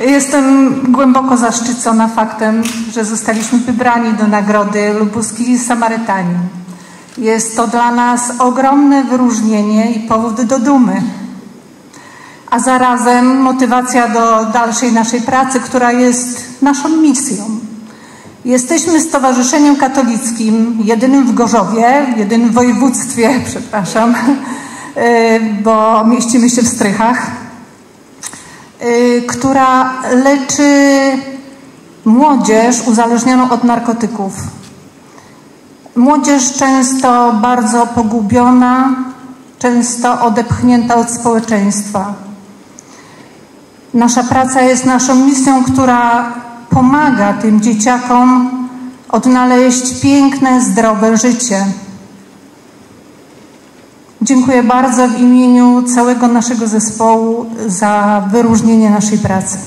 Jestem głęboko zaszczycona faktem, że zostaliśmy wybrani do nagrody Lubuski Samarytanin. Jest to dla nas ogromne wyróżnienie i powód do dumy, a zarazem motywacja do dalszej naszej pracy, która jest naszą misją. Jesteśmy Stowarzyszeniem Katolickim, jedynym w Gorzowie, jedynym w województwie, przepraszam, bo mieścimy się w Strychach, która leczy młodzież uzależnioną od narkotyków. Młodzież często bardzo pogubiona, często odepchnięta od społeczeństwa. Nasza praca jest naszą misją, która pomaga tym dzieciakom odnaleźć piękne, zdrowe życie. Dziękuję bardzo w imieniu całego naszego zespołu za wyróżnienie naszej pracy.